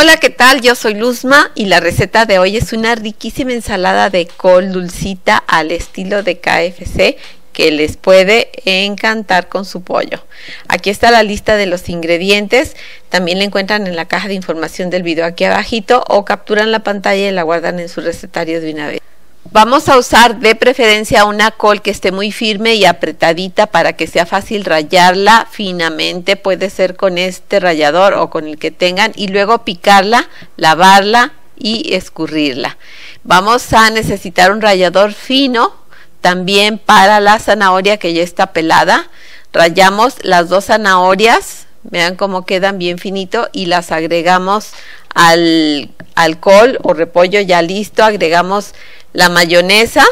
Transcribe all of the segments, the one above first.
Hola, ¿qué tal? Yo soy Luzma y la receta de hoy es una riquísima ensalada de col dulcita al estilo de KFC que les puede encantar con su pollo. Aquí está la lista de los ingredientes, también la encuentran en la caja de información del video aquí abajito o capturan la pantalla y la guardan en su recetario de una vez. Vamos a usar de preferencia una col que esté muy firme y apretadita para que sea fácil rayarla finamente. Puede ser con este rallador o con el que tengan y luego picarla, lavarla y escurrirla. Vamos a necesitar un rallador fino también para la zanahoria que ya está pelada. Rayamos las dos zanahorias, vean cómo quedan bien finito y las agregamos al, al col o repollo ya listo. Agregamos la mayonesa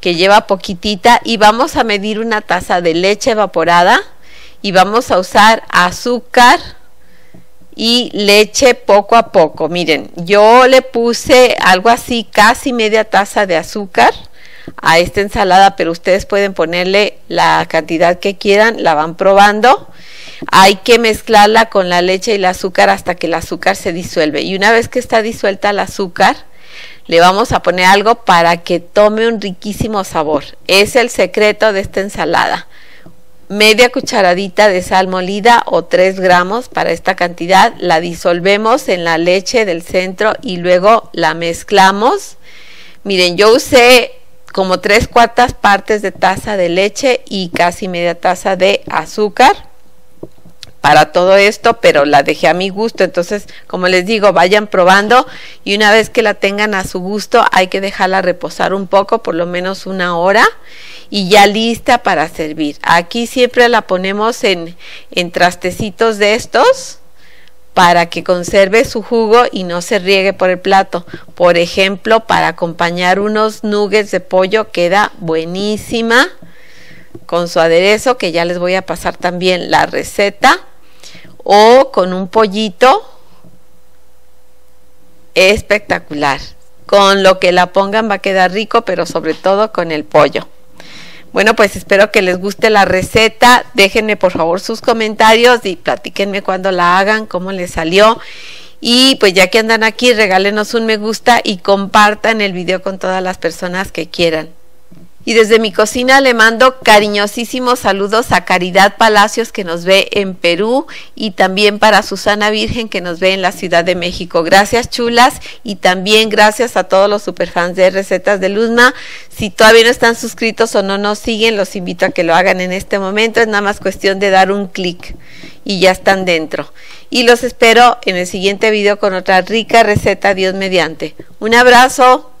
que lleva poquitita y vamos a medir una taza de leche evaporada y vamos a usar azúcar y leche poco a poco. Miren, yo le puse algo así, casi media taza de azúcar a esta ensalada, pero ustedes pueden ponerle la cantidad que quieran, la van probando. Hay que mezclarla con la leche y el azúcar hasta que el azúcar se disuelve. Y una vez que está disuelta el azúcar, le vamos a poner algo para que tome un riquísimo sabor. Es el secreto de esta ensalada. Media cucharadita de sal molida o 3 gramos para esta cantidad. La disolvemos en la leche del centro y luego la mezclamos. Miren, yo usé como 3 cuartas partes de taza de leche y casi media taza de azúcar para todo esto, pero la dejé a mi gusto. Entonces, como les digo, vayan probando y una vez que la tengan a su gusto, hay que dejarla reposar un poco, por lo menos una hora, y ya lista para servir. Aquí siempre la ponemos en, en trastecitos de estos para que conserve su jugo y no se riegue por el plato. Por ejemplo, para acompañar unos nuggets de pollo queda buenísima con su aderezo que ya les voy a pasar también la receta o con un pollito espectacular. Con lo que la pongan va a quedar rico, pero sobre todo con el pollo. Bueno, pues espero que les guste la receta. Déjenme por favor sus comentarios y platíquenme cuando la hagan, cómo les salió. Y pues ya que andan aquí, regálenos un me gusta y compartan el video con todas las personas que quieran. Y desde mi cocina le mando cariñosísimos saludos a Caridad Palacios que nos ve en Perú y también para Susana Virgen que nos ve en la Ciudad de México. Gracias chulas y también gracias a todos los superfans de Recetas de Luzma. Si todavía no están suscritos o no nos siguen, los invito a que lo hagan en este momento. Es nada más cuestión de dar un clic y ya están dentro. Y los espero en el siguiente video con otra rica receta, Dios mediante. Un abrazo.